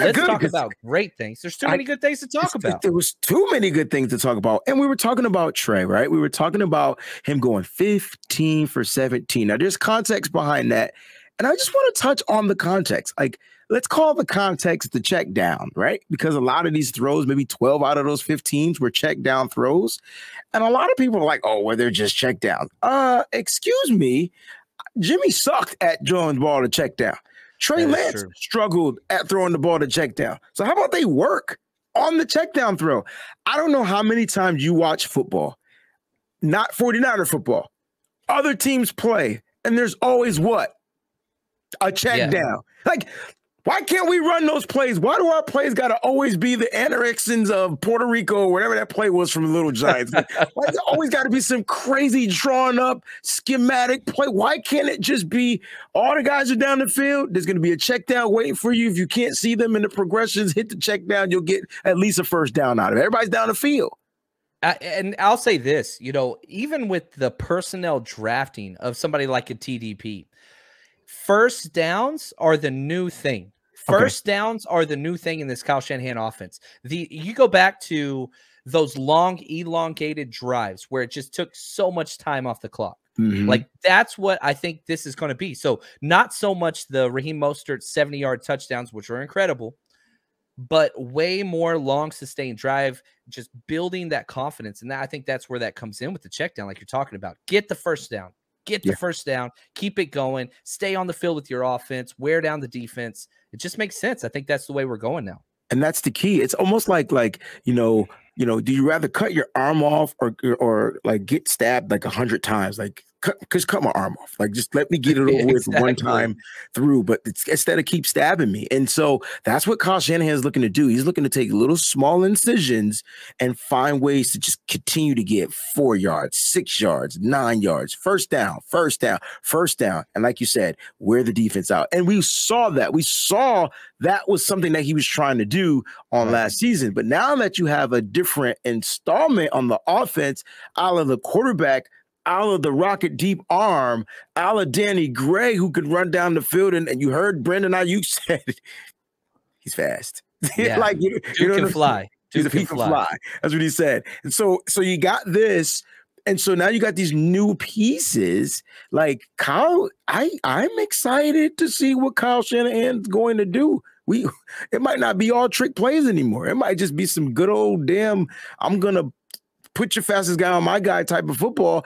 Yeah, Let's good, talk about great things. There's too I- many good things to talk about. There was too many good things to talk about. And we were talking about Trey, right? We were talking about him going 15 for 17. Now, there's context behind that. And I just want to touch on the context. Like, let's call the context the check down, right? Because a lot of these throws, maybe 12 out of those 15s were check down throws. And a lot of people are like, oh, well, they're just check down. Uh, excuse me. Jimmy sucked at throwing the ball to check down. Trey Lance true. struggled at throwing the ball to check down. So how about they work on the check down throw? I don't know how many times you watch football, not 49er football. Other teams play, and there's always what? A check Yeah. down. Like, why can't we run those plays? Why do our plays got to always be the anorexins of Puerto Rico or whatever that play was from the Little Giants? Why does it always got to be some crazy drawn up schematic play? Why can't it just be all the guys are down the field? There's going to be a check down waiting for you. If you can't see them in the progressions, hit the check down. You'll get at least a first down out of it. Everybody's down the field. And I'll say this, you know, even with the personnel drafting of somebody like a TDP, first downs are the new thing. Okay. First downs are the new thing in this Kyle Shanahan offense. The you go back to those long, elongated drives where it just took so much time off the clock. Mhm. Like that's what I think this is going to be. So not so much the Raheem Mostert 70 yard touchdowns, which are incredible, but way more long sustained drive, just building that confidence. And that, I think that's where that comes in with the check down, like you're talking about. Get the first down, get the Yeah. first down, keep it going, stay on the field with your offense, wear down the defense. It just makes sense. I think that's the way we're going now. and that's the key. It's almost like like you know you know. Do you rather cut your arm off or or like get stabbed like a hundred times? Like cut, just cut my arm off. Like just let me get it over with one time through. But it's, instead of keep stabbing me, and so that's what Kyle Shanahan is looking to do. He's looking to take little small incisions and find ways to just continue to get four yards, six yards, nine yards, first down, first down, first down, and like you said, wear the defense out. And we saw that. We saw that was something that he was trying to do on last season. But now that you have a different installment on the offense, out of the quarterback, out of the rocket deep arm, out of Danny Gray, who could run down the field, and, and you heard Brandon Aiyuk said he's fast. Yeah. like you, you know can fly. He's a he can fly. fly. That's what he said. And so, so you got this, and so now you got these new pieces. Like Kyle, I I'm excited to see what Kyle Shanahan's going to do. We it might not be all trick plays anymore. It might just be some good old damn. I'm gonna put your fastest guy on my guy type of football.